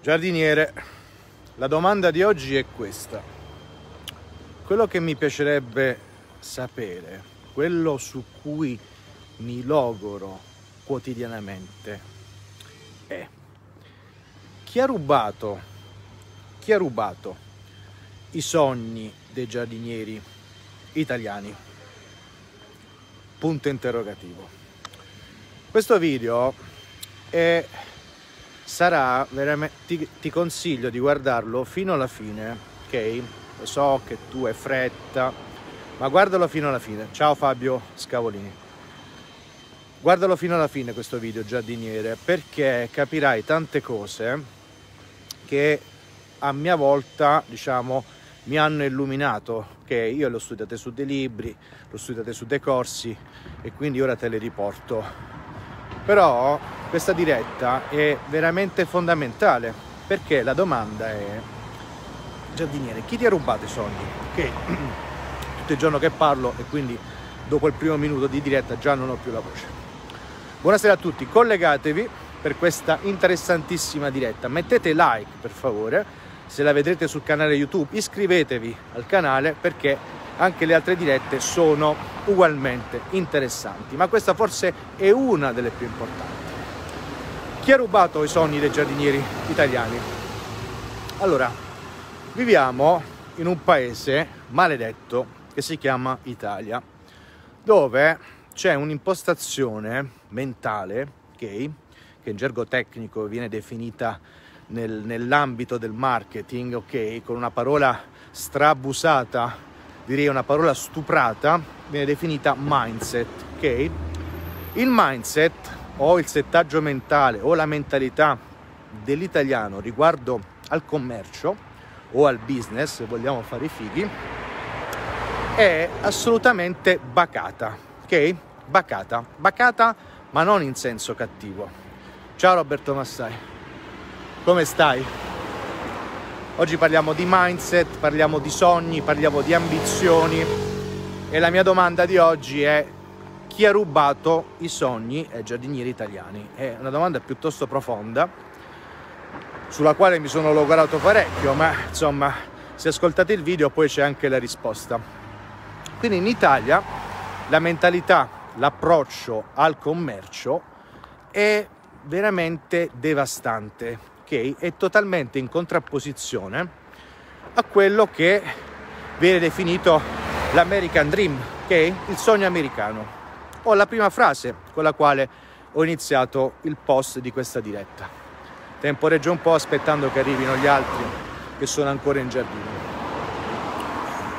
Giardiniere, la domanda di oggi è questa. Quello che mi piacerebbe sapere, quello su cui mi logoro quotidianamente è chi ha rubato, chi ha rubato i sogni dei giardinieri italiani? Punto interrogativo. Questo video è sarà veramente ti, ti, consiglio di guardarlo fino alla fine ok? Lo so che tu hai fretta ma guardalo fino alla fine. Ciao Fabio Scavolini. Guardalo fino alla fine questo video giardiniere perché capirai tante cose che a mia volta diciamo mi hanno illuminato che io le ho studiate su dei libri le ho studiate su dei corsi e quindi ora te le riporto però questa diretta è veramente fondamentale perché la domanda è giardiniere chi ti ha rubato i sogni? Che tutto il giorno che parlo e quindi dopo il primo minuto di diretta già non ho più la voce. Buonasera a tutti collegatevi per questa interessantissima diretta. Mettete like per favore. Se la vedrete sul canale youtube iscrivetevi al canale perché anche le altre dirette sono ugualmente interessanti ma questa forse è una delle più importanti chi ha rubato i sogni dei giardinieri italiani? Allora, viviamo in un paese maledetto che si chiama Italia, dove c'è un'impostazione mentale, okay, che in gergo tecnico viene definita nel, nell'ambito del marketing, ok, con una parola strabusata, direi una parola stuprata, viene definita mindset, ok? Il mindset o il settaggio mentale o la mentalità dell'italiano riguardo al commercio o al business, se vogliamo fare i fighi, è assolutamente bacata, ok? Bacata, bacata ma non in senso cattivo. Ciao Roberto Massai, come stai? Oggi parliamo di mindset, parliamo di sogni, parliamo di ambizioni e la mia domanda di oggi è chi ha rubato i sogni ai giardinieri italiani? È una domanda piuttosto profonda, sulla quale mi sono logorato parecchio, ma insomma, se ascoltate il video poi c'è anche la risposta. Quindi in Italia la mentalità, l'approccio al commercio è veramente devastante, ok? È totalmente in contrapposizione a quello che viene definito l'American Dream, ok? Il sogno americano ho la prima frase con la quale ho iniziato il post di questa diretta. Temporeggio un po' aspettando che arrivino gli altri che sono ancora in giardino.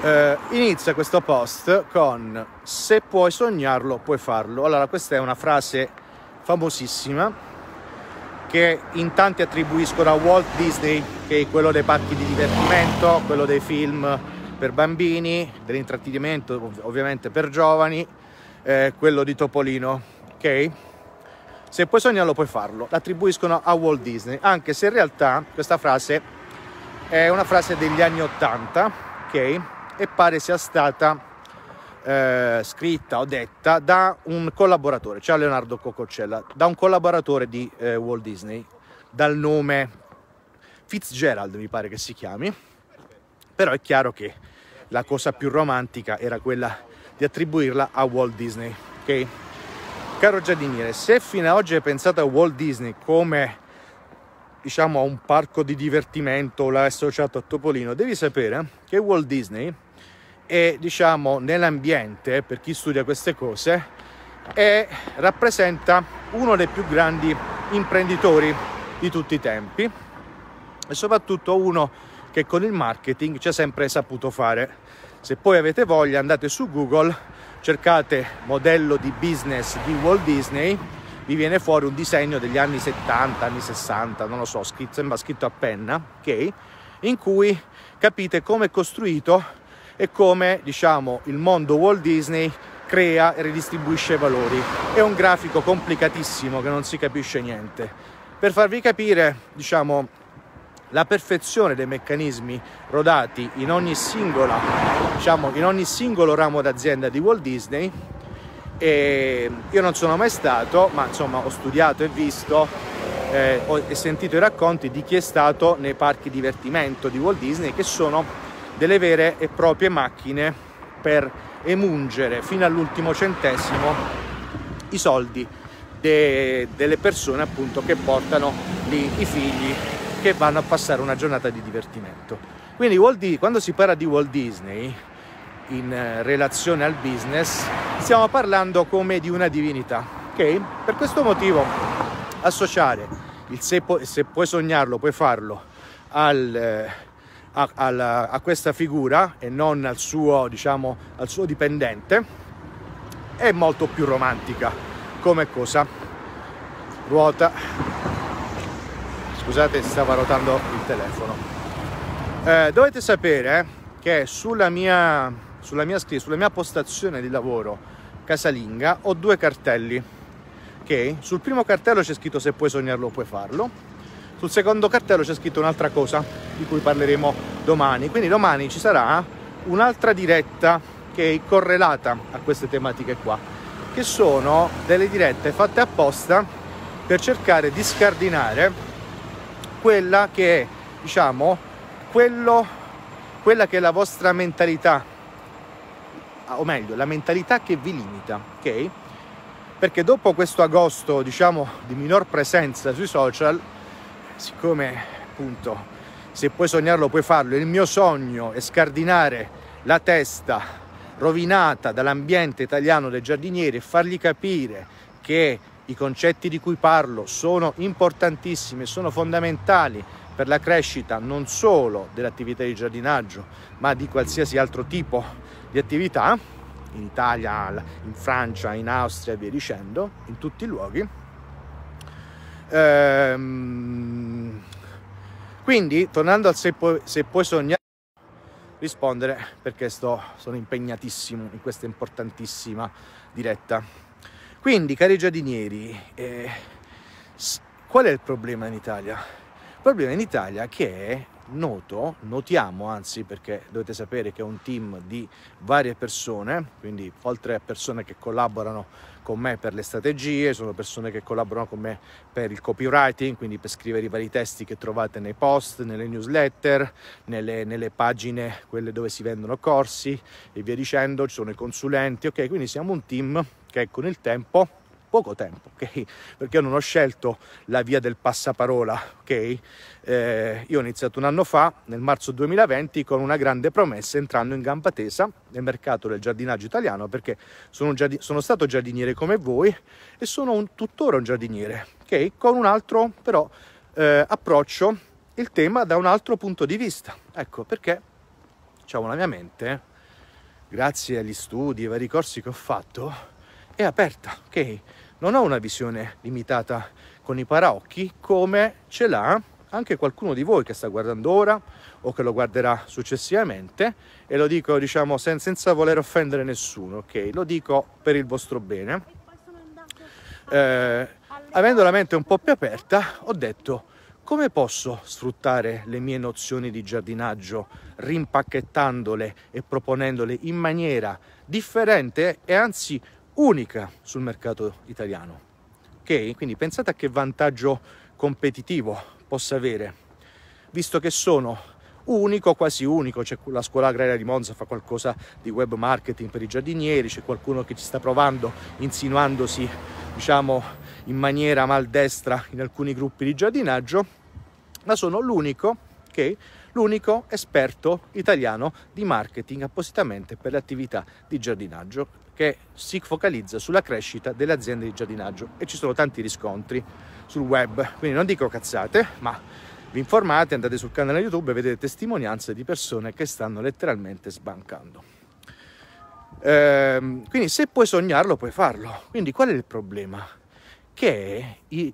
Eh, inizia questo post con se puoi sognarlo puoi farlo. Allora questa è una frase famosissima che in tanti attribuiscono a Walt Disney, che è quello dei parchi di divertimento, quello dei film per bambini, dell'intrattenimento ovviamente per giovani, eh, quello di Topolino, ok? Se puoi sognarlo puoi farlo, l'attribuiscono a Walt Disney, anche se in realtà questa frase è una frase degli anni 80, ok? E pare sia stata eh, scritta o detta da un collaboratore, cioè Leonardo Coccella, da un collaboratore di eh, Walt Disney, dal nome Fitzgerald mi pare che si chiami, però è chiaro che la cosa più romantica era quella di attribuirla a Walt Disney. Ok? Caro giardiniere, se fino ad oggi hai pensato a Walt Disney come diciamo a un parco di divertimento l'hai associato a Topolino, devi sapere che Walt Disney è diciamo nell'ambiente, per chi studia queste cose, è, rappresenta uno dei più grandi imprenditori di tutti i tempi e soprattutto uno che con il marketing ci ha sempre saputo fare se poi avete voglia andate su Google, cercate modello di business di Walt Disney, vi viene fuori un disegno degli anni 70, anni 60, non lo so, scritto, sembra scritto a penna, ok? In cui capite come è costruito e come, diciamo, il mondo Walt Disney crea e ridistribuisce valori. È un grafico complicatissimo che non si capisce niente. Per farvi capire, diciamo, la perfezione dei meccanismi rodati in ogni, singola, diciamo, in ogni singolo ramo d'azienda di Walt Disney. E io non sono mai stato, ma insomma ho studiato e visto eh, ho sentito i racconti di chi è stato nei parchi divertimento di Walt Disney, che sono delle vere e proprie macchine per emungere fino all'ultimo centesimo i soldi de, delle persone appunto che portano lì i figli che vanno a passare una giornata di divertimento. Quindi Walt quando si parla di Walt Disney in eh, relazione al business stiamo parlando come di una divinità, ok? Per questo motivo associare il se, pu- se puoi sognarlo, puoi farlo al, eh, a, a, a, questa figura e non al suo, diciamo, al suo dipendente è molto più romantica come cosa. Ruota. Scusate, stava rotando il telefono. Eh, dovete sapere che sulla mia, sulla mia, sulla mia postazione di lavoro casalinga ho due cartelli. Ok? Sul primo cartello c'è scritto se puoi sognarlo puoi farlo. Sul secondo cartello c'è scritto un'altra cosa di cui parleremo domani. Quindi domani ci sarà un'altra diretta che è correlata a queste tematiche qua, che sono delle dirette fatte apposta per cercare di scardinare quella che è, diciamo, quello, quella che è la vostra mentalità, o meglio, la mentalità che vi limita, ok? Perché dopo questo agosto, diciamo, di minor presenza sui social, siccome appunto se puoi sognarlo puoi farlo, il mio sogno è scardinare la testa rovinata dall'ambiente italiano dei giardinieri e fargli capire che i concetti di cui parlo sono importantissimi, sono fondamentali per la crescita non solo dell'attività di giardinaggio, ma di qualsiasi altro tipo di attività, in Italia, in Francia, in Austria e via dicendo, in tutti i luoghi. Ehm, quindi, tornando al se puoi, se puoi sognare, rispondere perché sto, sono impegnatissimo in questa importantissima diretta. Quindi, cari giardinieri, eh, qual è il problema in Italia? Il problema in Italia è che noto, notiamo anzi perché dovete sapere che è un team di varie persone, quindi oltre a persone che collaborano con me per le strategie, sono persone che collaborano con me per il copywriting, quindi per scrivere i vari testi che trovate nei post, nelle newsletter, nelle, nelle pagine, quelle dove si vendono corsi e via dicendo, ci sono i consulenti, ok? Quindi siamo un team che con il tempo poco tempo, ok? Perché io non ho scelto la via del passaparola, ok? Eh, io ho iniziato un anno fa, nel marzo 2020, con una grande promessa entrando in gamba tesa nel mercato del giardinaggio italiano perché sono, giardin- sono stato giardiniere come voi e sono un, tuttora un giardiniere, ok? Con un altro però eh, approccio il tema da un altro punto di vista. Ecco perché, diciamo, la mia mente, grazie agli studi e ai vari corsi che ho fatto, è aperta, ok? Non ho una visione limitata con i paraocchi come ce l'ha anche qualcuno di voi che sta guardando ora o che lo guarderà successivamente e lo dico diciamo sen- senza voler offendere nessuno, ok? Lo dico per il vostro bene. Eh, avendo la mente un po' più aperta, ho detto come posso sfruttare le mie nozioni di giardinaggio rimpacchettandole e proponendole in maniera differente e anzi unica sul mercato italiano. Ok? Quindi pensate a che vantaggio competitivo possa avere, visto che sono unico, quasi unico, c'è la scuola agraria di Monza fa qualcosa di web marketing per i giardinieri, c'è qualcuno che ci sta provando, insinuandosi, diciamo, in maniera maldestra in alcuni gruppi di giardinaggio, ma sono l'unico che l'unico esperto italiano di marketing appositamente per le attività di giardinaggio che si focalizza sulla crescita delle aziende di giardinaggio e ci sono tanti riscontri sul web, quindi non dico cazzate, ma vi informate, andate sul canale YouTube e vedete testimonianze di persone che stanno letteralmente sbancando. Ehm, quindi se puoi sognarlo, puoi farlo. Quindi qual è il problema? Che i,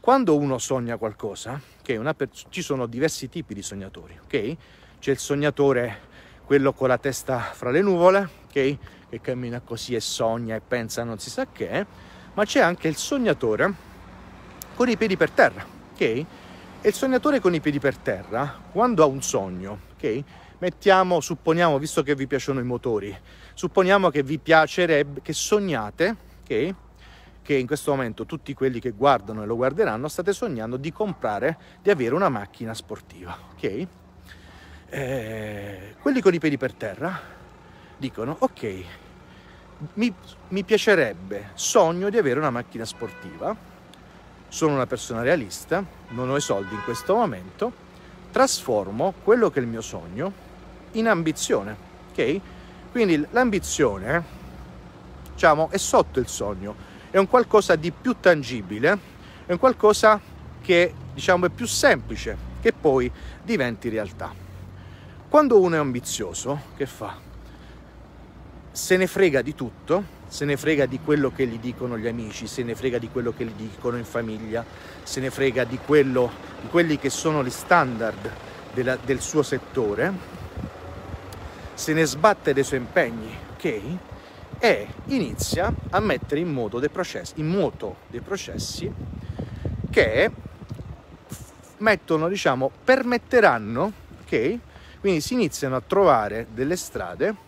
quando uno sogna qualcosa, okay, per... ci sono diversi tipi di sognatori, ok? C'è il sognatore, quello con la testa fra le nuvole, ok? Che cammina così e sogna e pensa non si sa che, ma c'è anche il sognatore con i piedi per terra, ok? E il sognatore con i piedi per terra, quando ha un sogno, ok? Mettiamo, supponiamo, visto che vi piacciono i motori, supponiamo che vi piacerebbe, che sognate, ok? che in questo momento tutti quelli che guardano e lo guarderanno state sognando di comprare, di avere una macchina sportiva, ok? Eh, quelli con i piedi per terra dicono, ok, mi, mi piacerebbe, sogno di avere una macchina sportiva, sono una persona realista, non ho i soldi in questo momento, trasformo quello che è il mio sogno in ambizione, ok? Quindi l'ambizione, diciamo, è sotto il sogno è un qualcosa di più tangibile, è un qualcosa che diciamo è più semplice, che poi diventi realtà. Quando uno è ambizioso, che fa? Se ne frega di tutto, se ne frega di quello che gli dicono gli amici, se ne frega di quello che gli dicono in famiglia, se ne frega di, quello, di quelli che sono gli standard della, del suo settore, se ne sbatte dei suoi impegni, ok? e inizia a mettere in moto dei processi, moto dei processi che mettono, diciamo, permetteranno, ok? Quindi si iniziano a trovare delle strade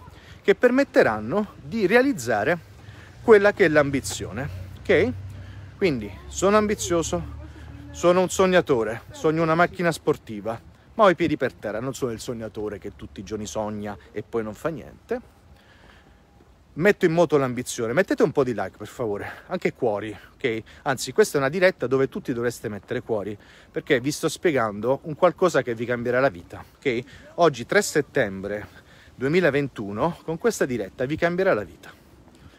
che permetteranno di realizzare quella che è l'ambizione, ok? Quindi sono ambizioso, sono un sognatore, sogno una macchina sportiva, ma ho i piedi per terra, non sono il sognatore che tutti i giorni sogna e poi non fa niente metto in moto l'ambizione. Mettete un po' di like per favore, anche cuori, ok? Anzi, questa è una diretta dove tutti dovreste mettere cuori, perché vi sto spiegando un qualcosa che vi cambierà la vita, ok? Oggi 3 settembre 2021, con questa diretta vi cambierà la vita.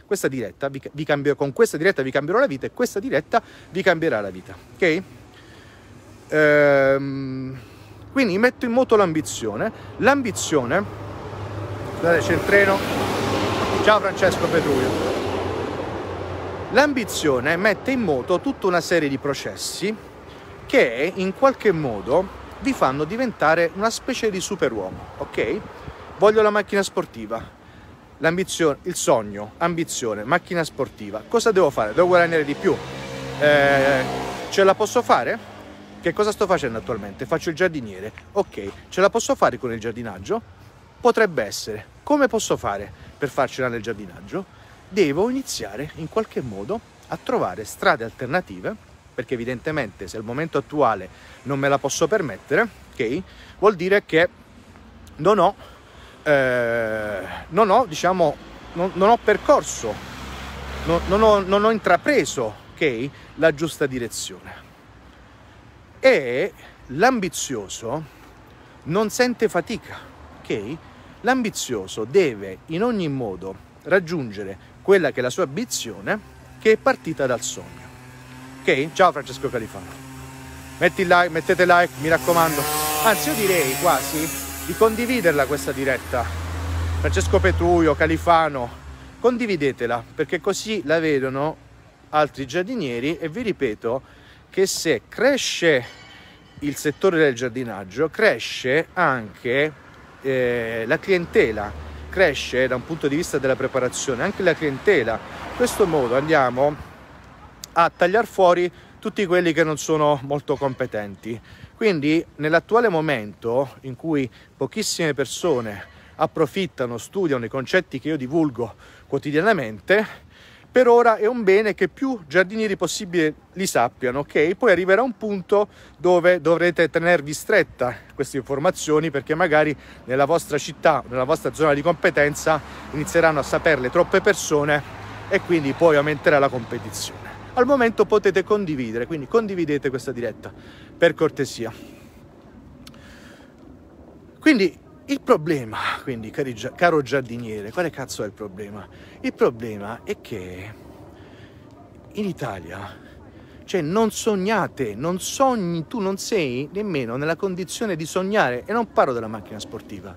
Questa diretta vi, vi cambio, con questa diretta vi cambierò la vita e questa diretta vi cambierà la vita, ok? Ehm, quindi metto in moto l'ambizione. L'ambizione, scusate c'è il treno, Ciao Francesco Petruio. L'ambizione mette in moto tutta una serie di processi che in qualche modo vi fanno diventare una specie di superuomo, ok? Voglio la macchina sportiva, l'ambizione, il sogno, ambizione, macchina sportiva. Cosa devo fare? Devo guadagnare di più. Eh, ce la posso fare? Che cosa sto facendo attualmente? Faccio il giardiniere. Ok, ce la posso fare con il giardinaggio? Potrebbe essere. Come posso fare? per farcela nel giardinaggio, devo iniziare in qualche modo a trovare strade alternative, perché evidentemente se al momento attuale non me la posso permettere, ok, vuol dire che non ho, eh, non ho diciamo, non, non ho percorso, non, non, ho, non ho intrapreso, ok, la giusta direzione. E l'ambizioso non sente fatica, ok? L'ambizioso deve in ogni modo raggiungere quella che è la sua ambizione che è partita dal sogno. Ok? Ciao Francesco Califano. Metti like, mettete like, mi raccomando. Anzi, io direi quasi di condividerla questa diretta. Francesco Petruio, Califano, condividetela perché così la vedono altri giardinieri e vi ripeto che se cresce il settore del giardinaggio, cresce anche eh, la clientela cresce da un punto di vista della preparazione, anche la clientela. In questo modo andiamo a tagliare fuori tutti quelli che non sono molto competenti. Quindi nell'attuale momento in cui pochissime persone approfittano, studiano i concetti che io divulgo quotidianamente, per ora è un bene che più giardinieri possibile li sappiano, ok? Poi arriverà un punto dove dovrete tenervi stretta queste informazioni perché magari nella vostra città, nella vostra zona di competenza inizieranno a saperle troppe persone e quindi poi aumenterà la competizione. Al momento potete condividere, quindi condividete questa diretta per cortesia. Quindi il problema, quindi, caro giardiniere, quale cazzo è il problema? Il problema è che in Italia, cioè non sognate, non sogni, tu non sei nemmeno nella condizione di sognare, e non parlo della macchina sportiva,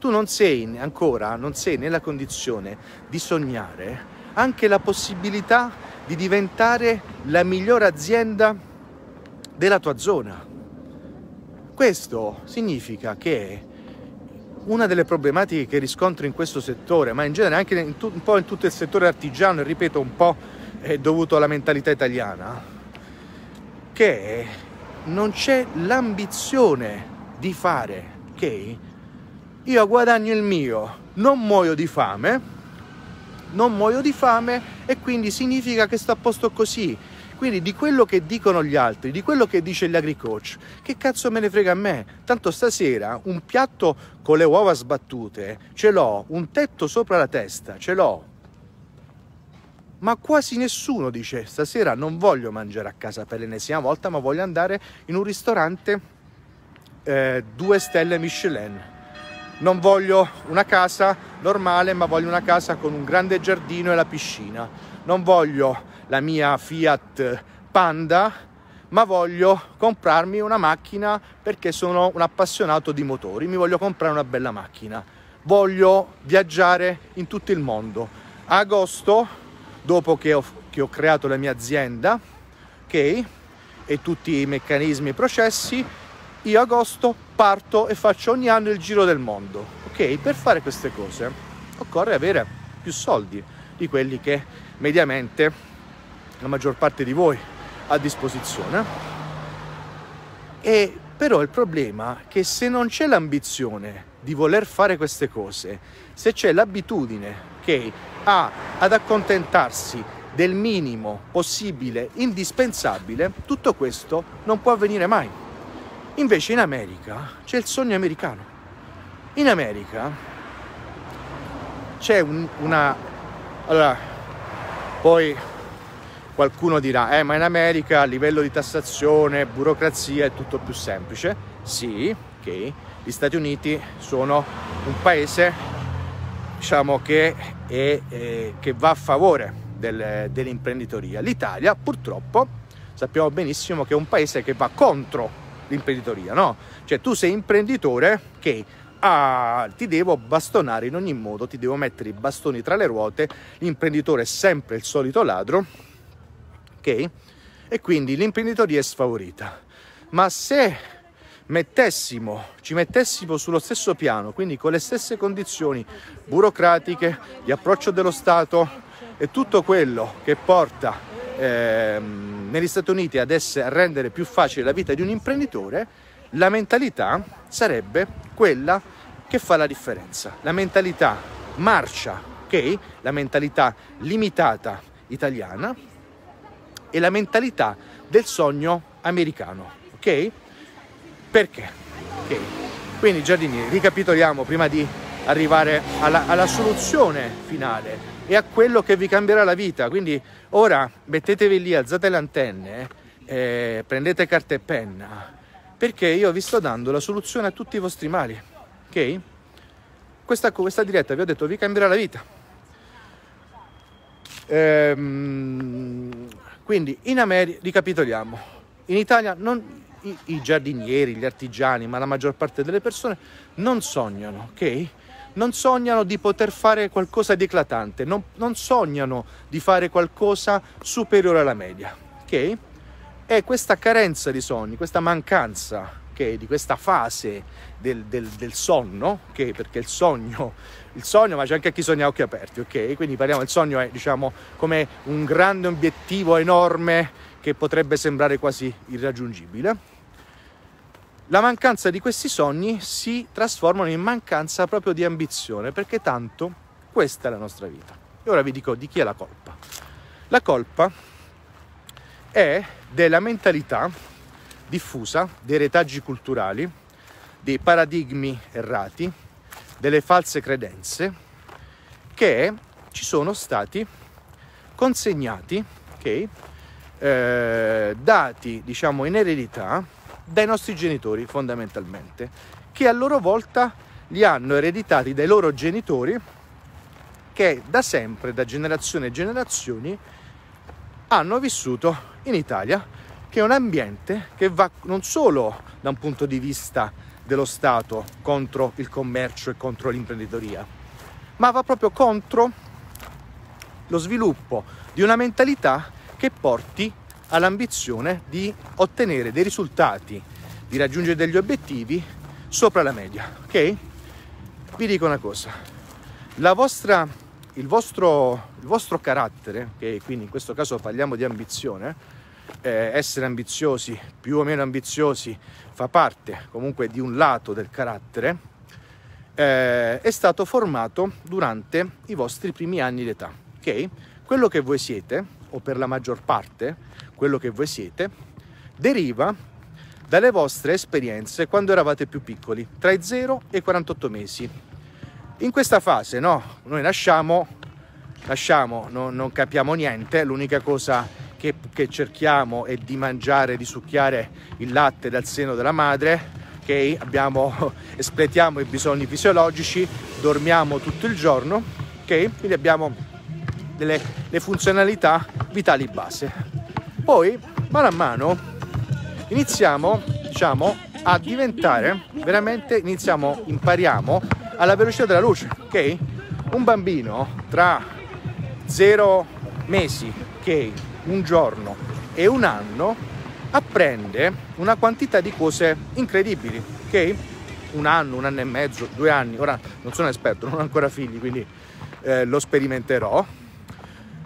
tu non sei ancora, non sei nella condizione di sognare anche la possibilità di diventare la migliore azienda della tua zona. Questo significa che una delle problematiche che riscontro in questo settore, ma in genere anche in un po' in tutto il settore artigiano, e ripeto un po' è dovuto alla mentalità italiana, che non c'è l'ambizione di fare, ok? Io guadagno il mio, non muoio di fame, non muoio di fame e quindi significa che sto a posto così. Quindi di quello che dicono gli altri, di quello che dice l'agricoach, che cazzo me ne frega a me? Tanto stasera un piatto con le uova sbattute ce l'ho, un tetto sopra la testa ce l'ho. Ma quasi nessuno dice stasera non voglio mangiare a casa per l'ennesima volta, ma voglio andare in un ristorante eh, due stelle Michelin. Non voglio una casa normale, ma voglio una casa con un grande giardino e la piscina. Non voglio la mia Fiat Panda, ma voglio comprarmi una macchina perché sono un appassionato di motori, mi voglio comprare una bella macchina. Voglio viaggiare in tutto il mondo. A agosto, dopo che ho, che ho creato la mia azienda, ok, e tutti i meccanismi e i processi, io agosto parto e faccio ogni anno il giro del mondo. Ok, per fare queste cose occorre avere più soldi di quelli che mediamente la maggior parte di voi a disposizione. E però il problema è che se non c'è l'ambizione di voler fare queste cose, se c'è l'abitudine che ha ad accontentarsi del minimo possibile, indispensabile, tutto questo non può avvenire mai. Invece in America c'è il sogno americano. In America c'è un, una... Allora, poi Qualcuno dirà, eh, ma in America a livello di tassazione, burocrazia è tutto più semplice. Sì, ok, gli Stati Uniti sono un paese diciamo, che, è, eh, che va a favore del, dell'imprenditoria. L'Italia purtroppo sappiamo benissimo che è un paese che va contro l'imprenditoria, no? Cioè tu sei imprenditore che ah, ti devo bastonare in ogni modo, ti devo mettere i bastoni tra le ruote, l'imprenditore è sempre il solito ladro ok? E quindi l'imprenditoria è sfavorita. Ma se mettessimo, ci mettessimo sullo stesso piano, quindi con le stesse condizioni burocratiche, di approccio dello Stato e tutto quello che porta ehm, negli Stati Uniti ad essere, a rendere più facile la vita di un imprenditore, la mentalità sarebbe quella che fa la differenza. La mentalità marcia, ok? La mentalità limitata italiana e la mentalità del sogno americano. Ok? Perché? Ok. Quindi giardinieri, ricapitoliamo prima di arrivare alla, alla soluzione finale e a quello che vi cambierà la vita. Quindi ora mettetevi lì, alzate le antenne, eh, prendete carta e penna, perché io vi sto dando la soluzione a tutti i vostri mali. Ok? Questa, questa diretta vi ho detto vi cambierà la vita. Ehm, quindi in America, ricapitoliamo, in Italia non, i, i, giardinieri, gli artigiani, ma la maggior parte delle persone non sognano, ok? Non sognano di poter fare qualcosa di eclatante, non, non sognano di fare qualcosa superiore alla media, ok? E questa carenza di sogni, questa mancanza okay, di questa fase del, del, del sonno, okay, perché il sogno il sogno, ma c'è anche chi sogna a occhi aperti, ok? Quindi parliamo, il sogno è diciamo come un grande obiettivo enorme che potrebbe sembrare quasi irraggiungibile. La mancanza di questi sogni si trasformano in mancanza proprio di ambizione, perché tanto questa è la nostra vita. E ora vi dico di chi è la colpa. La colpa è della mentalità diffusa, dei retaggi culturali, dei paradigmi errati, delle false credenze che ci sono stati consegnati, okay, eh, dati diciamo in eredità dai nostri genitori fondamentalmente, che a loro volta li hanno ereditati dai loro genitori che da sempre, da generazioni e generazioni, hanno vissuto in Italia, che è un ambiente che va non solo da un punto di vista dello Stato contro il commercio e contro l'imprenditoria, ma va proprio contro lo sviluppo di una mentalità che porti all'ambizione di ottenere dei risultati, di raggiungere degli obiettivi sopra la media. Ok? Vi dico una cosa, vostra, il, vostro, il vostro carattere, che quindi in questo caso parliamo di ambizione, eh, essere ambiziosi, più o meno ambiziosi, fa parte comunque di un lato del carattere, eh, è stato formato durante i vostri primi anni d'età. Ok? Quello che voi siete, o per la maggior parte, quello che voi siete, deriva dalle vostre esperienze quando eravate più piccoli, tra i 0 e i 48 mesi. In questa fase, no, noi nasciamo, nasciamo no, non capiamo niente, l'unica cosa che, che cerchiamo è di mangiare, di succhiare il latte dal seno della madre, ok? Abbiamo, espletiamo i bisogni fisiologici, dormiamo tutto il giorno, ok? Quindi abbiamo delle le funzionalità vitali base. Poi, mano a mano, iniziamo, diciamo, a diventare veramente, iniziamo, impariamo alla velocità della luce, ok? Un bambino tra 0 mesi, ok, un giorno e un anno apprende una quantità di cose incredibili, ok? Un anno, un anno e mezzo, due anni, ora non sono esperto, non ho ancora figli, quindi eh, lo sperimenterò.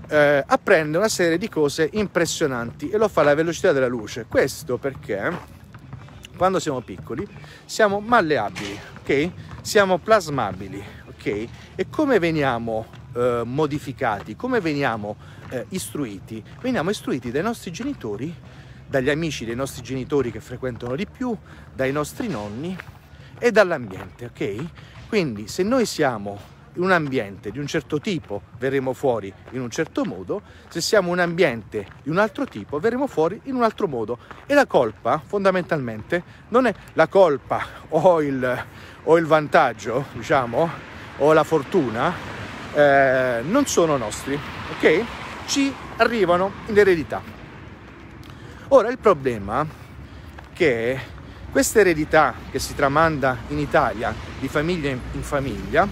Eh, apprende una serie di cose impressionanti e lo fa alla velocità della luce. Questo perché quando siamo piccoli siamo malleabili, ok? Siamo plasmabili, ok? E come veniamo eh, modificati, come veniamo eh, istruiti? Veniamo istruiti dai nostri genitori dagli amici dei nostri genitori che frequentano di più, dai nostri nonni e dall'ambiente, ok? Quindi se noi siamo in un ambiente di un certo tipo verremo fuori in un certo modo, se siamo un ambiente di un altro tipo verremo fuori in un altro modo. E la colpa fondamentalmente non è la colpa o il, o il vantaggio, diciamo, o la fortuna, eh, non sono nostri, ok? Ci arrivano in eredità. Ora il problema è che questa eredità che si tramanda in Italia di famiglia in famiglia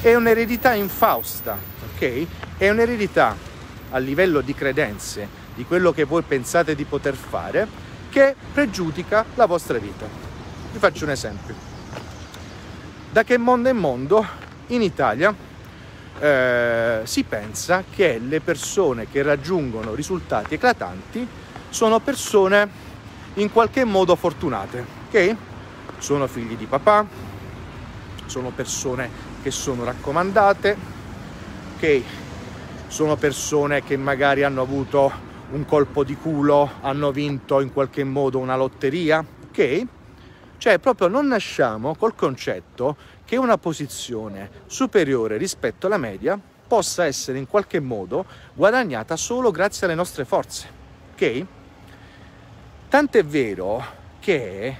è un'eredità infausta, ok? È un'eredità a livello di credenze, di quello che voi pensate di poter fare, che pregiudica la vostra vita. Vi faccio un esempio. Da che mondo è mondo in Italia eh, si pensa che le persone che raggiungono risultati eclatanti sono persone in qualche modo fortunate, ok? Sono figli di papà, sono persone che sono raccomandate, ok? Sono persone che magari hanno avuto un colpo di culo, hanno vinto in qualche modo una lotteria, ok? Cioè proprio non nasciamo col concetto che una posizione superiore rispetto alla media possa essere in qualche modo guadagnata solo grazie alle nostre forze, ok? Tant'è vero che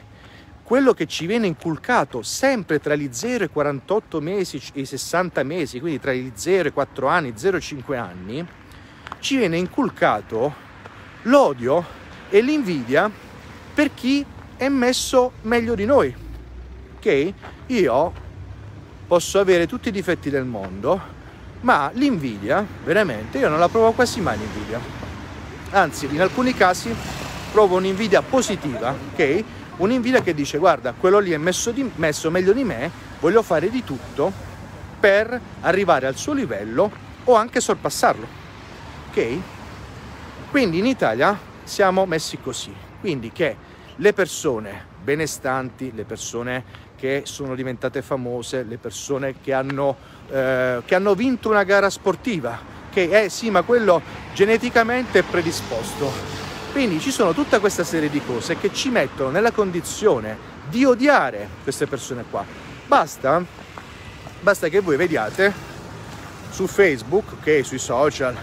quello che ci viene inculcato sempre tra gli 0 e 48 mesi e i 60 mesi, quindi tra gli 0 e 4 anni, 0 e 5 anni, ci viene inculcato l'odio e l'invidia per chi è messo meglio di noi. Ok? Io posso avere tutti i difetti del mondo, ma l'invidia, veramente, io non la provo quasi mai l'invidia. Anzi, in alcuni casi provo un'invidia positiva, ok? Un'invidia che dice guarda, quello lì è messo, di, messo meglio di me, voglio fare di tutto per arrivare al suo livello o anche sorpassarlo, ok? Quindi in Italia siamo messi così, quindi che le persone benestanti, le persone che sono diventate famose, le persone che hanno, eh, che hanno vinto una gara sportiva, che è sì, ma quello geneticamente è predisposto. Quindi ci sono tutta questa serie di cose che ci mettono nella condizione di odiare queste persone qua. Basta, basta che voi vediate su Facebook, ok, sui social,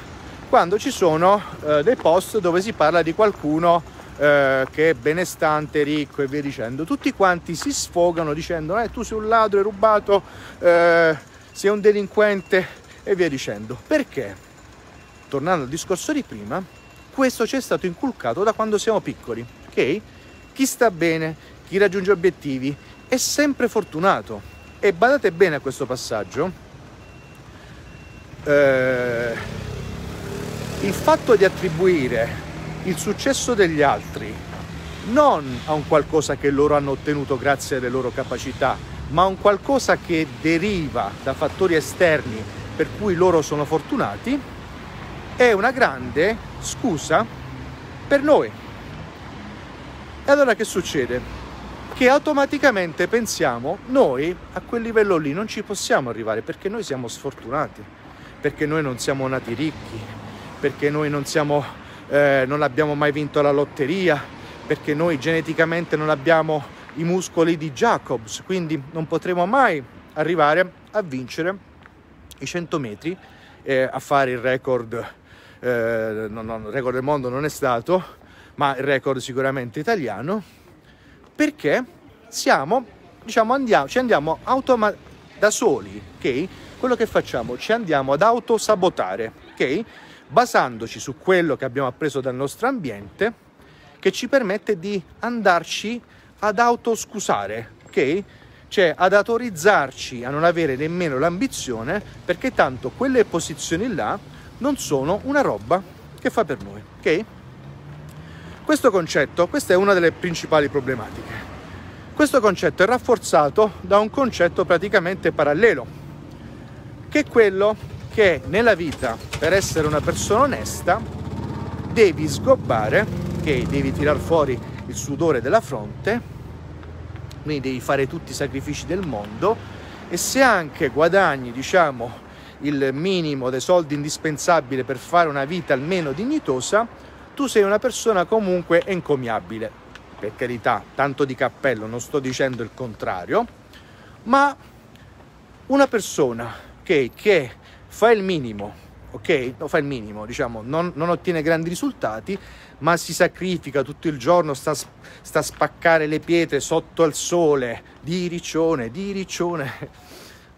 quando ci sono eh, dei post dove si parla di qualcuno eh, che è benestante, ricco e via dicendo. Tutti quanti si sfogano dicendo eh, tu sei un ladro, hai rubato, eh, sei un delinquente e via dicendo. Perché? Tornando al discorso di prima, questo ci è stato inculcato da quando siamo piccoli, ok? Chi sta bene, chi raggiunge obiettivi è sempre fortunato. E badate bene a questo passaggio, eh, il fatto di attribuire il successo degli altri non a un qualcosa che loro hanno ottenuto grazie alle loro capacità, ma a un qualcosa che deriva da fattori esterni per cui loro sono fortunati, è una grande scusa per noi. E allora che succede? Che automaticamente pensiamo noi a quel livello lì non ci possiamo arrivare perché noi siamo sfortunati, perché noi non siamo nati ricchi, perché noi non, siamo, eh, non abbiamo mai vinto la lotteria, perché noi geneticamente non abbiamo i muscoli di Jacobs, quindi non potremo mai arrivare a vincere i 100 metri, eh, a fare il record, eh, no, no, il record del mondo non è stato, ma il record sicuramente italiano, perché siamo, diciamo, andiamo, ci andiamo automa- da soli, ok? Quello che facciamo, ci andiamo ad autosabotare, ok? Basandoci su quello che abbiamo appreso dal nostro ambiente, che ci permette di andarci ad autoscusare, ok? Cioè ad autorizzarci a non avere nemmeno l'ambizione, perché tanto quelle posizioni là non sono una roba che fa per noi, ok? Questo concetto, questa è una delle principali problematiche. Questo concetto è rafforzato da un concetto praticamente parallelo, che è quello che nella vita, per essere una persona onesta, devi sgobbare, che devi tirar fuori il sudore della fronte, quindi devi fare tutti i sacrifici del mondo e se anche guadagni, diciamo, il minimo dei soldi indispensabili per fare una vita almeno dignitosa, tu sei una persona comunque encomiabile. Per carità, tanto di cappello, non sto dicendo il contrario, ma una persona che, che fa il minimo, ok? No, fa il minimo, diciamo, non, non, ottiene grandi risultati, ma si sacrifica tutto il giorno, sta, sta a spaccare le pietre sotto al sole, di riccione, di riccione.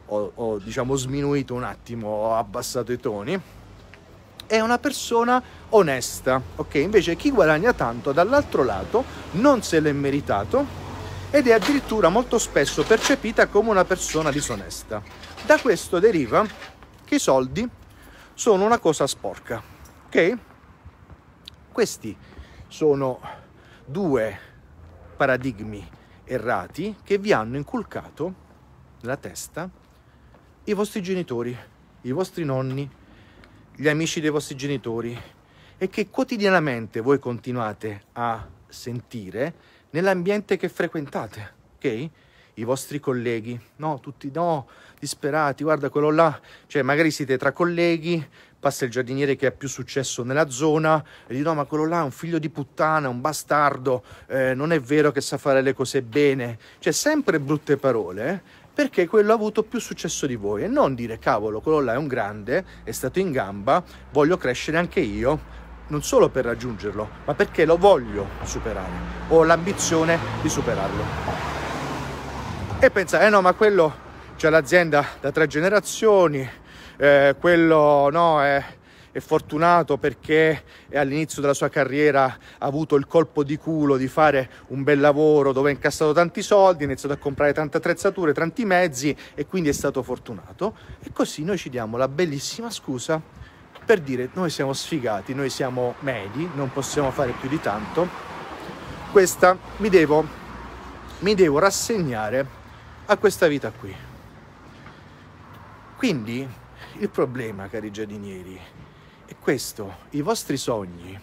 Ho, ho diciamo sminuito un attimo, ho abbassato i toni è una persona onesta, ok? Invece chi guadagna tanto dall'altro lato non se l'è meritato ed è addirittura molto spesso percepita come una persona disonesta. Da questo deriva che i soldi sono una cosa sporca, ok? Questi sono due paradigmi errati che vi hanno inculcato nella testa i vostri genitori, i vostri nonni, gli amici dei vostri genitori e che quotidianamente voi continuate a sentire nell'ambiente che frequentate, ok? I vostri colleghi, no, tutti no, disperati, guarda quello là, cioè magari siete tra colleghi, passa il giardiniere che ha più successo nella zona e dice no ma quello là è un figlio di puttana, un bastardo, eh, non è vero che sa fare le cose bene, cioè sempre brutte parole, eh? Perché quello ha avuto più successo di voi e non dire cavolo, quello là è un grande, è stato in gamba, voglio crescere anche io, non solo per raggiungerlo, ma perché lo voglio superare, ho l'ambizione di superarlo. E pensa, eh no, ma quello c'è l'azienda da tre generazioni, eh, quello no, è è fortunato perché all'inizio della sua carriera ha avuto il colpo di culo di fare un bel lavoro dove ha incassato tanti soldi, ha iniziato a comprare tante attrezzature, tanti mezzi e quindi è stato fortunato. E così noi ci diamo la bellissima scusa per dire noi siamo sfigati, noi siamo medi, non possiamo fare più di tanto. Questa mi devo, mi devo rassegnare a questa vita qui. Quindi il problema, cari giardinieri, questo, i vostri sogni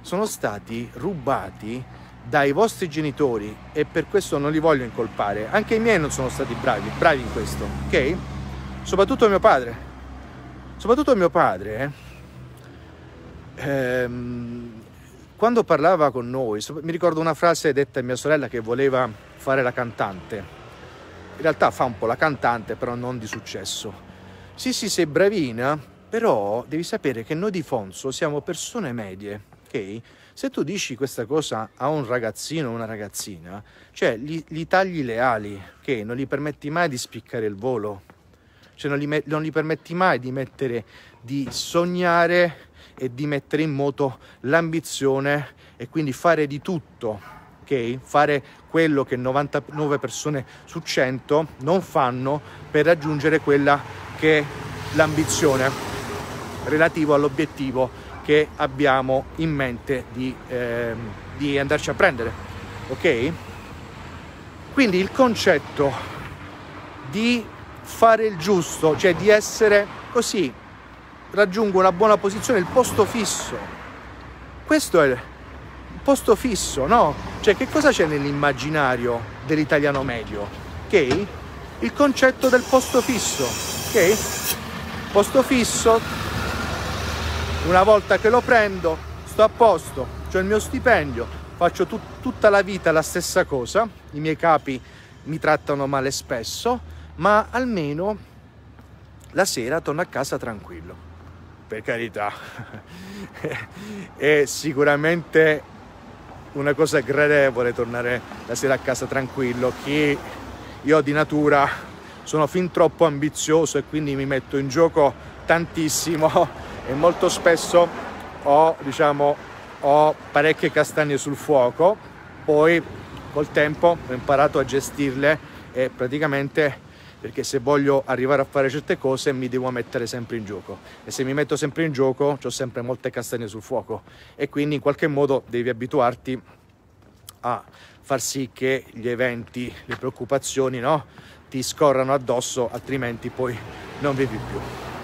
sono stati rubati dai vostri genitori e per questo non li voglio incolpare. Anche i miei non sono stati bravi, bravi in questo, ok? Soprattutto mio padre. Soprattutto mio padre, ehm, quando parlava con noi, mi ricordo una frase detta a mia sorella che voleva fare la cantante. In realtà fa un po' la cantante, però non di successo. Sì, sì, sei bravina, però devi sapere che noi di Fonso siamo persone medie, ok? Se tu dici questa cosa a un ragazzino o una ragazzina, cioè gli, gli, tagli le ali, ok? Non gli permetti mai di spiccare il volo, cioè non gli, non gli permetti mai di mettere, di sognare e di mettere in moto l'ambizione e quindi fare di tutto, ok? Fare quello che 99 persone su 100 non fanno per raggiungere quella che è l'ambizione relativo all'obiettivo che abbiamo in mente di, eh, di andarci a prendere. Ok? Quindi il concetto di fare il giusto, cioè di essere così, raggiungo una buona posizione, il posto fisso. Questo è posto fisso, no? Cioè che cosa c'è nell'immaginario dell'italiano medio? Ok? Il concetto del posto fisso, ok? Posto fisso, una volta che lo prendo, sto a posto, ho il mio stipendio, faccio tut- tutta la vita la stessa cosa, i miei capi mi trattano male spesso, ma almeno la sera torno a casa tranquillo. Per carità, è sicuramente una cosa gradevole tornare la sera a casa tranquillo. Chi io di natura sono fin troppo ambizioso e quindi mi metto in gioco tantissimo e molto spesso ho, diciamo, ho parecchie castagne sul fuoco, poi col tempo ho imparato a gestirle e praticamente perché se voglio arrivare a fare certe cose mi devo mettere sempre in gioco e se mi metto sempre in gioco ho sempre molte castagne sul fuoco e quindi in qualche modo devi abituarti a far sì che gli eventi, le preoccupazioni no, ti scorrano addosso altrimenti poi non vivi più.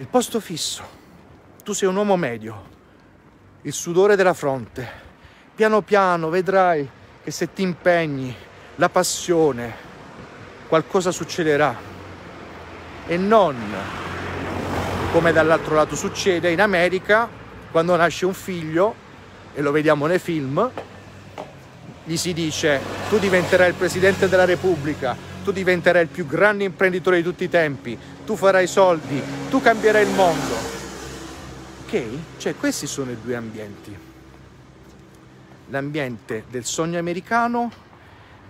Il posto fisso, tu sei un uomo medio, il sudore della fronte, piano piano vedrai che se ti impegni, la passione, qualcosa succederà. E non come dall'altro lato succede in America quando nasce un figlio e lo vediamo nei film gli si dice tu diventerai il presidente della repubblica tu diventerai il più grande imprenditore di tutti i tempi tu farai soldi tu cambierai il mondo ok? cioè questi sono i due ambienti l'ambiente del sogno americano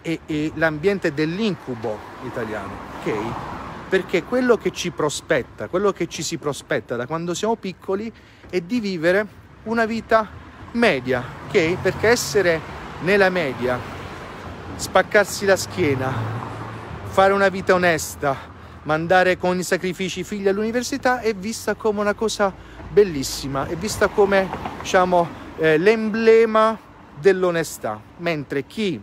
e, e l'ambiente dell'incubo italiano, ok? Perché quello che ci prospetta, quello che ci si prospetta da quando siamo piccoli è di vivere una vita media, ok? Perché essere nella media, spaccarsi la schiena, fare una vita onesta, mandare con i sacrifici i figli all'università è vista come una cosa bellissima, è vista come diciamo, eh, l'emblema dell'onestà, mentre chi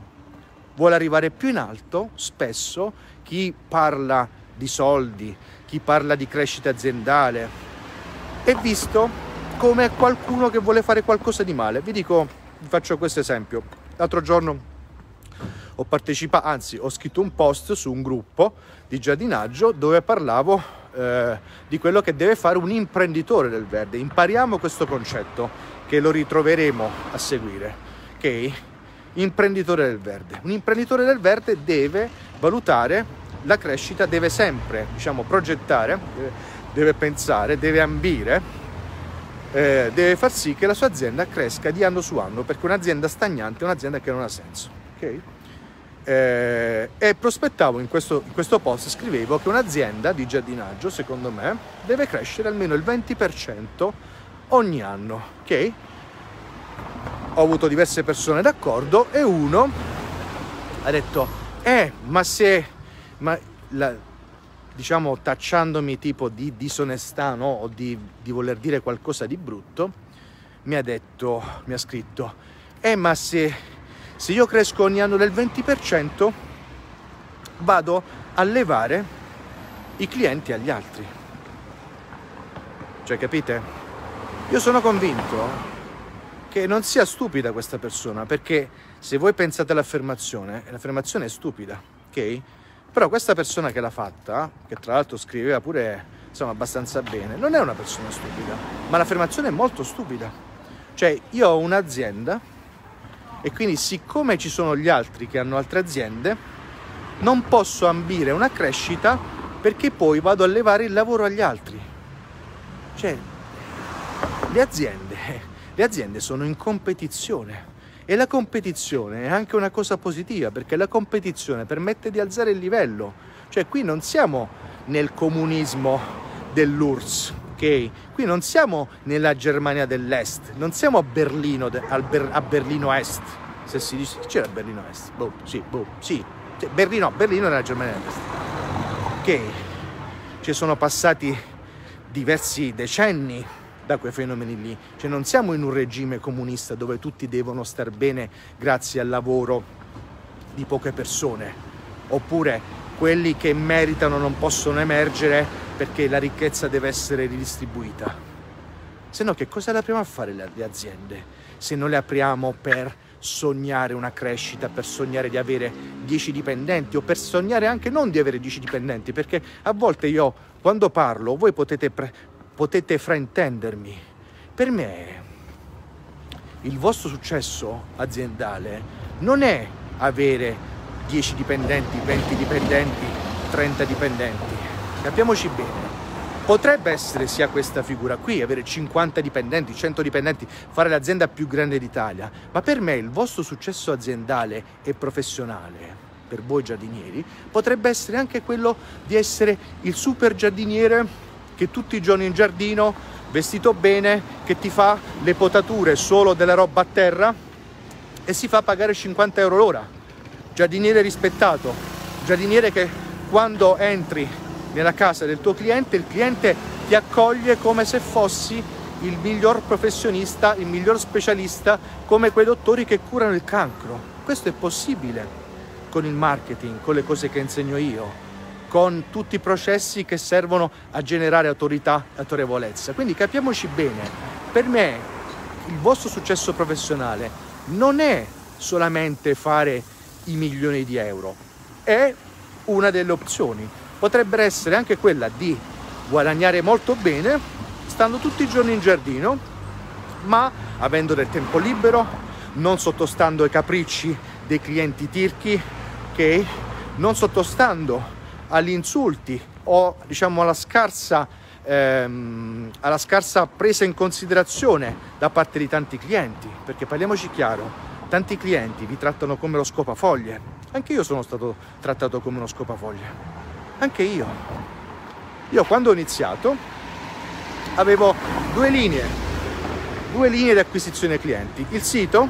vuole arrivare più in alto, spesso chi parla di soldi, chi parla di crescita aziendale, è visto come qualcuno che vuole fare qualcosa di male. Vi dico, vi faccio questo esempio. L'altro giorno ho partecipato, anzi ho scritto un post su un gruppo di giardinaggio dove parlavo eh, di quello che deve fare un imprenditore del verde. Impariamo questo concetto che lo ritroveremo a seguire. Ok? imprenditore del verde. Un imprenditore del verde deve valutare la crescita, deve sempre diciamo, progettare, deve pensare, deve ambire, eh, deve far sì che la sua azienda cresca di anno su anno, perché un'azienda stagnante è un'azienda che non ha senso. Okay? Eh, e prospettavo in questo, in questo post, scrivevo che un'azienda di giardinaggio, secondo me, deve crescere almeno il 20% ogni anno. ok? ho avuto diverse persone d'accordo e uno ha detto, eh, ma se, ma la, diciamo tacciandomi tipo di disonestà no? o di, di voler dire qualcosa di brutto, mi ha detto, mi ha scritto, eh, ma se, se io cresco ogni anno del 20%, vado a levare i clienti agli altri. Cioè, capite? Io sono convinto che non sia stupida questa persona, perché se voi pensate all'affermazione, l'affermazione è stupida, ok? Però questa persona che l'ha fatta, che tra l'altro scriveva pure insomma abbastanza bene, non è una persona stupida, ma l'affermazione è molto stupida. Cioè, io ho un'azienda e quindi siccome ci sono gli altri che hanno altre aziende, non posso ambire una crescita perché poi vado a levare il lavoro agli altri. Cioè, le aziende le aziende sono in competizione e la competizione è anche una cosa positiva perché la competizione permette di alzare il livello. Cioè qui non siamo nel comunismo dell'URSS, ok? Qui non siamo nella Germania dell'Est, non siamo a Berlino, a Berlino Est, se si dice, c'era Berlino Est, boh, sì, boh, sì, Berlino, Berlino la Germania dell'Est, ok? Ci sono passati diversi decenni da quei fenomeni lì. Cioè non siamo in un regime comunista dove tutti devono star bene grazie al lavoro di poche persone, oppure quelli che meritano non possono emergere perché la ricchezza deve essere ridistribuita. Se no che cosa le apriamo a fare le, aziende? Se non le apriamo per sognare una crescita, per sognare di avere 10 dipendenti o per sognare anche non di avere 10 dipendenti, perché a volte io quando parlo voi potete, potete fraintendermi. Per me il vostro successo aziendale non è avere 10 dipendenti, 20 dipendenti, 30 dipendenti. Capiamoci bene. Potrebbe essere sia questa figura qui, avere 50 dipendenti, 100 dipendenti, fare l'azienda più grande d'Italia, ma per me il vostro successo aziendale e professionale, per voi giardinieri, potrebbe essere anche quello di essere il super giardiniere che tutti i giorni in giardino, vestito bene, che ti fa le potature solo della roba a terra e si fa pagare 50 euro l'ora. Giardiniere rispettato, giardiniere che quando entri nella casa del tuo cliente, il cliente ti accoglie come se fossi il miglior professionista, il miglior specialista, come quei dottori che curano il cancro. Questo è possibile con il marketing, con le cose che insegno io, con tutti i processi che servono a generare autorità e autorevolezza. Quindi capiamoci bene, per me il vostro successo professionale non è solamente fare i milioni di euro, è una delle opzioni potrebbe essere anche quella di guadagnare molto bene stando tutti i giorni in giardino, ma avendo del tempo libero, non sottostando ai capricci dei clienti tirchi, ok? Non sottostando agli insulti o diciamo alla scarsa, ehm, alla scarsa presa in considerazione da parte di tanti clienti, perché parliamoci chiaro, tanti clienti vi trattano come lo scopafoglie. Anche io sono stato trattato come uno scopafoglie. Anche io. Io quando ho iniziato avevo due linee, due linee di acquisizione clienti. Il sito,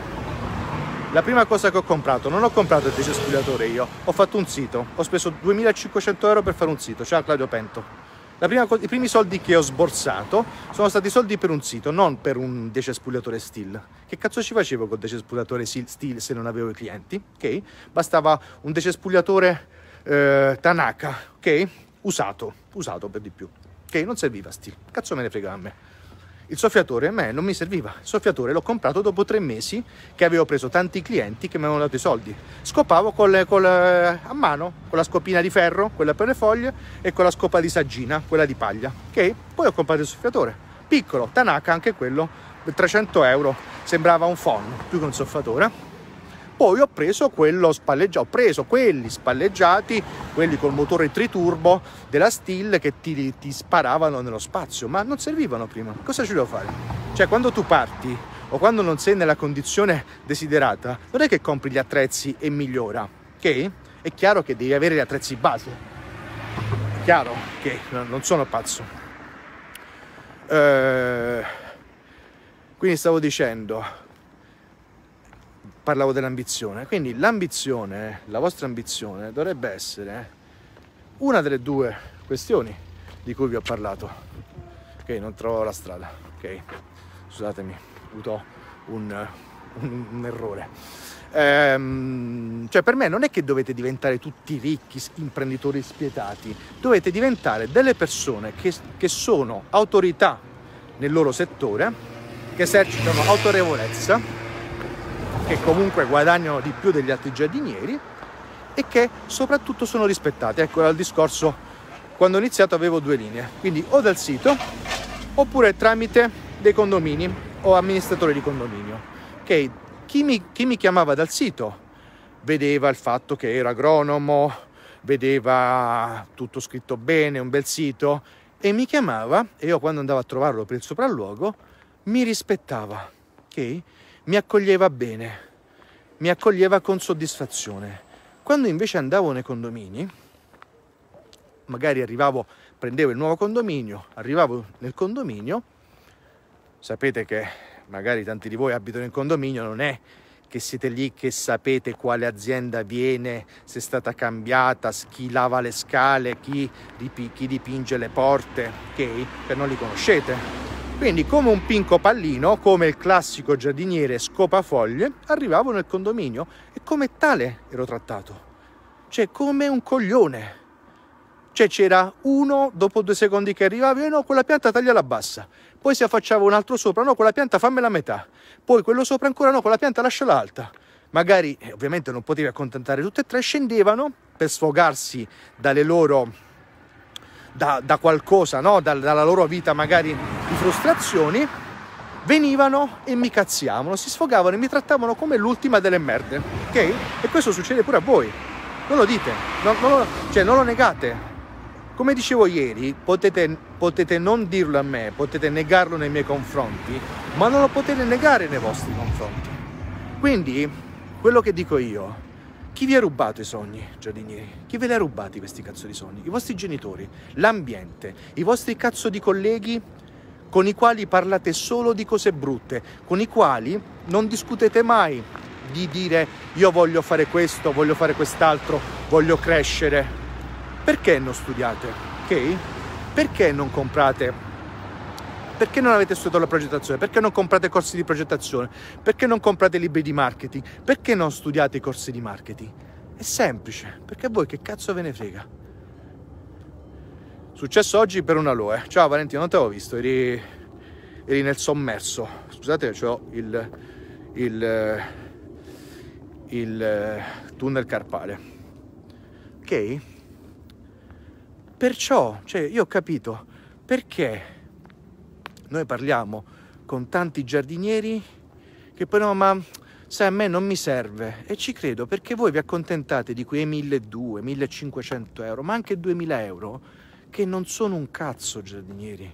la prima cosa che ho comprato, non ho comprato il decespugliatore io, ho fatto un sito, ho speso 2500 euro per fare un sito, ciao Claudio Pento. Prima, I primi soldi che ho sborsato sono stati soldi per un sito, non per un decespugliatore Steel. Che cazzo ci facevo col decespugliatore Steel se non avevo i clienti? Ok? Bastava un decespugliatore eh, Tanaka, ok? Usato, usato per di più, ok? Non serviva Steel, cazzo me ne frega a me. Il soffiatore a me non mi serviva, il soffiatore l'ho comprato dopo tre mesi che avevo preso tanti clienti che mi avevano dato i soldi. Scopavo con le, con le, a mano, con la scopina di ferro, quella per le foglie, e con la scopa di saggina, quella di paglia, ok? Poi ho comprato il soffiatore, piccolo, Tanaka anche quello, 300 euro, sembrava un phon più che un soffiatore poi ho preso ho preso quelli spalleggiati, quelli col motore triturbo della Steel che ti, ti sparavano nello spazio, ma non servivano prima. Cosa ci devo fare? Cioè, quando tu parti o quando non sei nella condizione desiderata, non è che compri gli attrezzi e migliora, ok? È chiaro che devi avere gli attrezzi base. È chiaro che non sono pazzo. Eh, quindi stavo dicendo, parlavo dell'ambizione. Quindi l'ambizione, la vostra ambizione dovrebbe essere una delle due questioni di cui vi ho parlato. Ok, non trovo la strada. Ok, scusatemi, ho avuto un, un, un errore. Ehm, cioè per me non è che dovete diventare tutti ricchi, imprenditori spietati, dovete diventare delle persone che, che sono autorità nel loro settore, che esercitano autorevolezza che comunque guadagnano di più degli altri giardinieri e che soprattutto sono rispettati. Ecco il discorso, quando ho iniziato avevo due linee, quindi o dal sito oppure tramite dei condomini o amministratori di condominio. Okay. Chi, mi, chi mi chiamava dal sito vedeva il fatto che ero agronomo, vedeva tutto scritto bene, un bel sito e mi chiamava e io quando andavo a trovarlo per il sopralluogo mi rispettava, ok? Mi accoglieva bene, mi accoglieva con soddisfazione. Quando invece andavo nei condomini, magari arrivavo, prendevo il nuovo condominio, arrivavo nel condominio, sapete che magari tanti di voi abitano in condominio, non è che siete lì che sapete quale azienda viene, se è stata cambiata, chi lava le scale, chi, dipinge le porte, ok? Per non li conoscete. Quindi come un pinco pallino, come il classico giardiniere scopafoglie, arrivavo nel condominio e come tale ero trattato. Cioè come un coglione. Cioè c'era uno dopo due secondi che arrivava, e no, quella pianta tagliala bassa. Poi si affacciava un altro sopra, no, quella pianta fammela a metà. Poi quello sopra ancora, no, quella pianta lasciala alta. Magari, eh, ovviamente non potevi accontentare tutte e tre, scendevano per sfogarsi dalle loro, da, da qualcosa, no? da, dalla loro vita magari di frustrazioni, venivano e mi cazziavano, si sfogavano e mi trattavano come l'ultima delle merde, ok? E questo succede pure a voi, non lo dite, non, non lo, cioè non lo negate. Come dicevo ieri, potete, potete non dirlo a me, potete negarlo nei miei confronti, ma non lo potete negare nei vostri confronti. Quindi, quello che dico io, chi vi ha rubato i sogni, giardinieri? Chi ve li ha rubati questi cazzo di sogni? I vostri genitori, l'ambiente, i vostri cazzo di colleghi con i quali parlate solo di cose brutte, con i quali non discutete mai di dire io voglio fare questo, voglio fare quest'altro, voglio crescere. Perché non studiate? Ok? Perché non comprate perché non avete studiato la progettazione? Perché non comprate corsi di progettazione? Perché non comprate libri di marketing? Perché non studiate i corsi di marketing? È semplice, perché a voi che cazzo ve ne frega? Successo oggi per una Loe. Ciao Valentino, non te avevo visto, eri, eri nel sommerso. Scusate, ho il, il, il tunnel carpale. Ok? Perciò, cioè, io ho capito perché noi parliamo con tanti giardinieri che poi no, ma sai, a me non mi serve e ci credo perché voi vi accontentate di quei 1200, 1500 euro, ma anche 2000 euro che non sono un cazzo giardinieri.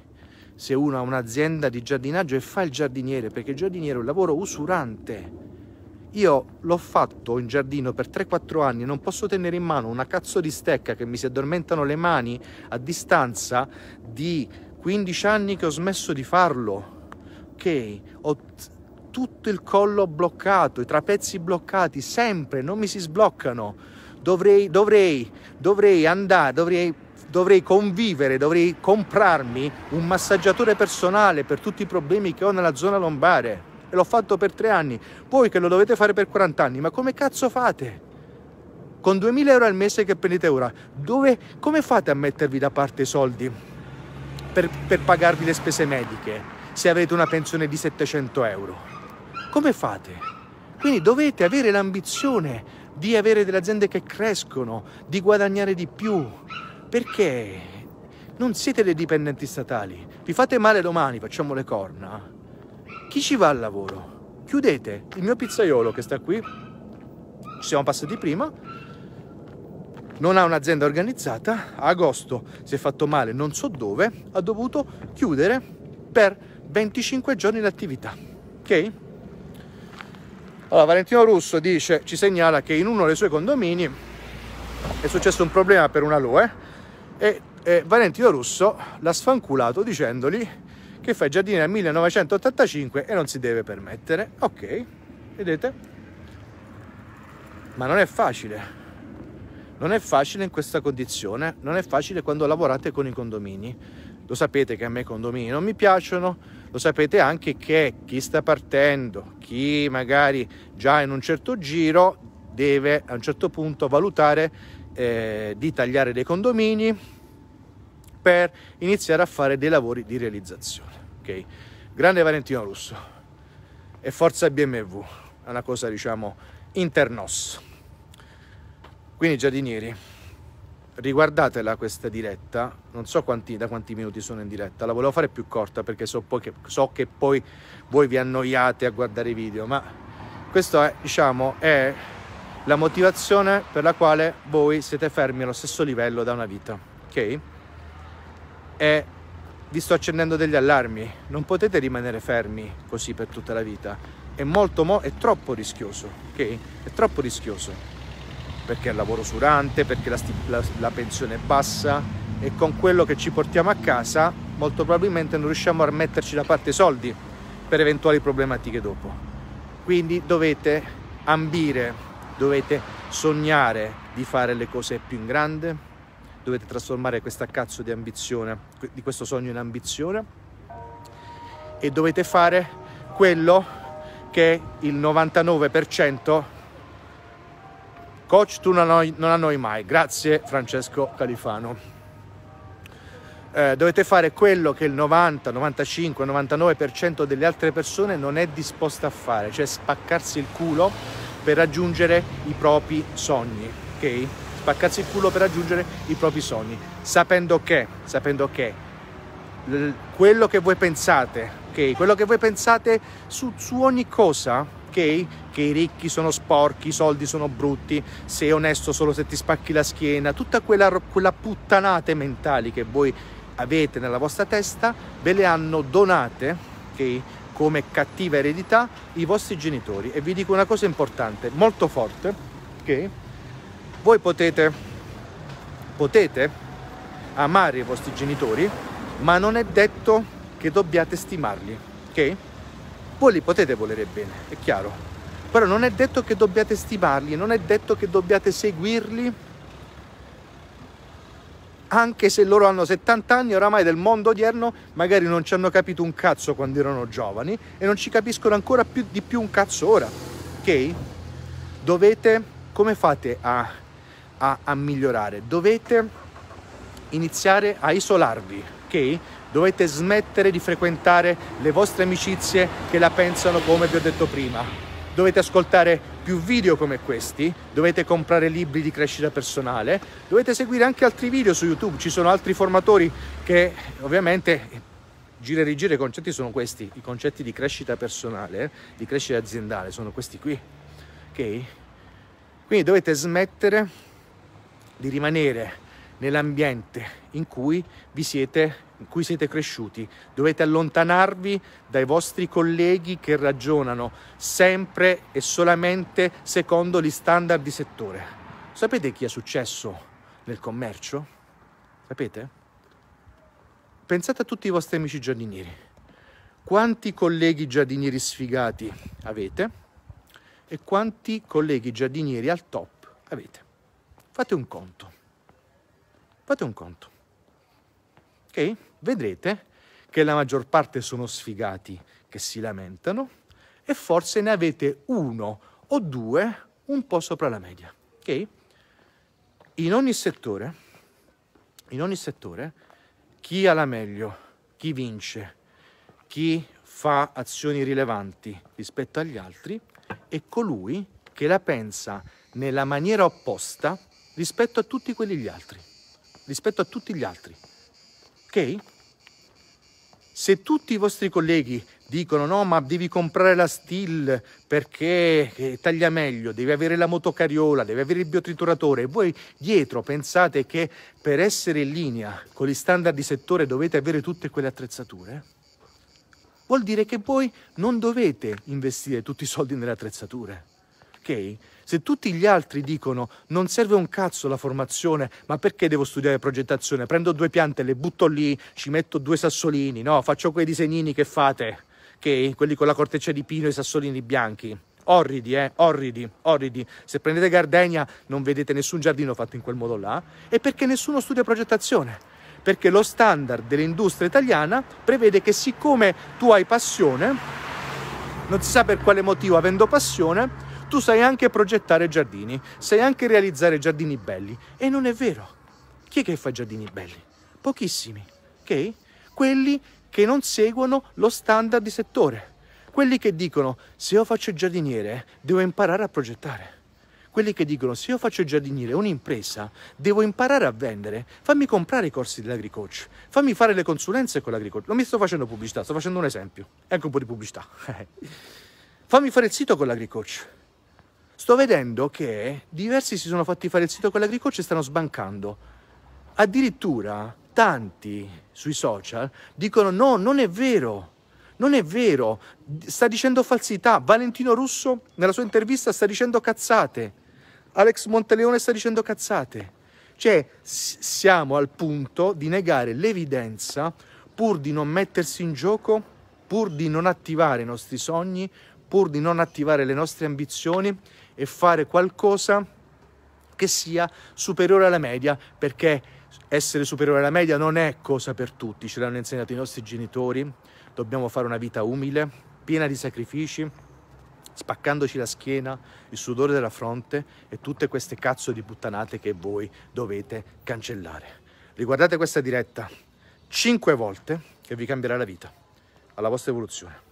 Se uno ha un'azienda di giardinaggio e fa il giardiniere, perché il giardiniere è un lavoro usurante. Io l'ho fatto in giardino per 3-4 anni, non posso tenere in mano una cazzo di stecca che mi si addormentano le mani a distanza di 15 anni che ho smesso di farlo, ok? Ho tutto il collo bloccato, i trapezzi bloccati, sempre, non mi si sbloccano. Dovrei, dovrei, dovrei andare, dovrei, dovrei convivere, dovrei comprarmi un massaggiatore personale per tutti i problemi che ho nella zona lombare. E l'ho fatto per tre anni. Voi che lo dovete fare per 40 anni, ma come cazzo fate? Con 2000 euro al mese che prendete ora, dove, come fate a mettervi da parte i soldi? Per, per pagarvi le spese mediche se avete una pensione di 700 euro? Come fate? Quindi dovete avere l'ambizione di avere delle aziende che crescono, di guadagnare di più, perché non siete dei dipendenti statali. Vi fate male domani, facciamo le corna. Chi ci va al lavoro? Chiudete. Il mio pizzaiolo che sta qui, ci siamo passati prima, non ha un'azienda organizzata, a agosto si è fatto male non so dove, ha dovuto chiudere per 25 giorni l'attività. Ok? Allora, Valentino Russo dice, ci segnala che in uno dei suoi condomini è successo un problema per una Loe e, e Valentino Russo l'ha sfanculato dicendogli che fa giardini nel 1985 e non si deve permettere. Ok, vedete? Ma non è facile non è facile in questa condizione, non è facile quando lavorate con i condomini. Lo sapete che a me i condomini non mi piacciono, lo sapete anche che chi sta partendo, chi magari già in un certo giro deve a un certo punto valutare eh, di tagliare dei condomini per iniziare a fare dei lavori di realizzazione. Okay? Grande Valentino Russo e forza BMW, è una cosa diciamo internos. Quindi giardinieri, riguardatela questa diretta, non so quanti, da quanti minuti sono in diretta, la volevo fare più corta perché so, che, so che poi voi vi annoiate a guardare i video, ma questa è, diciamo, è la motivazione per la quale voi siete fermi allo stesso livello da una vita, ok? E vi sto accendendo degli allarmi, non potete rimanere fermi così per tutta la vita, è molto, mo- è troppo rischioso, ok? È troppo rischioso perché è lavoro usurante, perché la, la, la pensione è bassa e con quello che ci portiamo a casa molto probabilmente non riusciamo a metterci da parte soldi per eventuali problematiche dopo. Quindi dovete ambire, dovete sognare di fare le cose più in grande, dovete trasformare questa cazzo di ambizione, di questo sogno in ambizione e dovete fare quello che il 99% Coach, tu non annoi, non mai. Grazie Francesco Califano. eh, dovete fare quello che il 90, 95, 99% delle altre persone non è disposta a fare, cioè spaccarsi il culo per raggiungere i propri sogni, ok? Spaccarsi il culo per raggiungere i propri sogni, sapendo che, sapendo che quello che voi pensate, ok? Quello che voi pensate su, su ogni cosa, ok? Che i ricchi sono sporchi, i soldi sono brutti, sei onesto solo se ti spacchi la schiena, tutta quella, quella puttanate mentali che voi avete nella vostra testa, ve le hanno donate, ok? Come cattiva eredità i vostri genitori. E vi dico una cosa importante, molto forte, ok? Voi potete, potete amare i vostri genitori, ma non è detto che dobbiate stimarli, ok? Voi li potete volere bene, è chiaro, però non è detto che dobbiate stimarli, non è detto che dobbiate seguirli anche se loro hanno 70 anni oramai del mondo odierno, magari non ci hanno capito un cazzo quando erano giovani e non ci capiscono ancora più di più un cazzo ora. Ok? Dovete, come fate a, a, a migliorare? Dovete iniziare a isolarvi, ok? Dovete smettere di frequentare le vostre amicizie che la pensano come vi ho detto prima. Dovete ascoltare più video come questi, dovete comprare libri di crescita personale, dovete seguire anche altri video su YouTube, ci sono altri formatori che ovviamente gira e rigira i concetti sono questi, i concetti di crescita personale, di crescita aziendale, sono questi qui, ok? Quindi dovete smettere di rimanere nell'ambiente in cui vi siete in cui siete cresciuti. Dovete allontanarvi dai vostri colleghi che ragionano sempre e solamente secondo gli standard di settore. Sapete chi ha successo nel commercio? Sapete? Pensate a tutti i vostri amici giardinieri. Quanti colleghi giardinieri sfigati avete e quanti colleghi giardinieri al top avete? Fate un conto. Fate un conto. Ok? Vedrete che la maggior parte sono sfigati che si lamentano e forse ne avete uno o due un po' sopra la media. Ok? In ogni settore, in ogni settore, chi ha la meglio, chi vince, chi fa azioni rilevanti rispetto agli altri è colui che la pensa nella maniera opposta rispetto a tutti quelli gli altri, rispetto a tutti gli altri. Ok? Se tutti i vostri colleghi dicono no, ma devi comprare la Still perché eh, taglia meglio, devi avere la motocariola, devi avere il biotrituratore e voi dietro pensate che per essere in linea con gli standard di settore dovete avere tutte quelle attrezzature, vuol dire che voi non dovete investire tutti i soldi nelle attrezzature. Ok? Se tutti gli altri dicono non serve un cazzo la formazione, ma perché devo studiare progettazione? Prendo due piante, le butto lì, ci metto due sassolini, no? Faccio quei disegnini che fate, che quelli con la corteccia di pino e i sassolini bianchi. Orridi, eh, orridi, orridi. Se prendete Gardenia non vedete nessun giardino fatto in quel modo là. E perché nessuno studia progettazione? Perché lo standard dell'industria italiana prevede che siccome tu hai passione, non si sa per quale motivo, avendo passione, tu sai anche progettare giardini, sai anche realizzare giardini belli. E non è vero. Chi è che fa giardini belli? Pochissimi, ok? Quelli che non seguono lo standard di settore. Quelli che dicono se io faccio il giardiniere devo imparare a progettare. Quelli che dicono se io faccio il giardiniere un'impresa devo imparare a vendere. Fammi comprare i corsi dell'agricoach. Fammi fare le consulenze con l'agricoach. Non mi sto facendo pubblicità, sto facendo un esempio. E anche un po' di pubblicità. Fammi fare il sito con l'agricoach sto vedendo che diversi si sono fatti fare il sito con l'agricoach e stanno sbancando. Addirittura tanti sui social dicono no, non è vero. Non è vero, sta dicendo falsità. Valentino Russo nella sua intervista sta dicendo cazzate. Alex Monteleone sta dicendo cazzate. Cioè, siamo al punto di negare l'evidenza pur di non mettersi in gioco, pur di non attivare i nostri sogni, pur di non attivare le nostre ambizioni e fare qualcosa che sia superiore alla media, perché essere superiore alla media non è cosa per tutti, ce l'hanno insegnato i nostri genitori, dobbiamo fare una vita umile, piena di sacrifici, spaccandoci la schiena, il sudore della fronte e tutte queste cazzo di puttanate che voi dovete cancellare. Riguardate questa diretta, 5 volte che vi cambierà la vita, alla vostra evoluzione.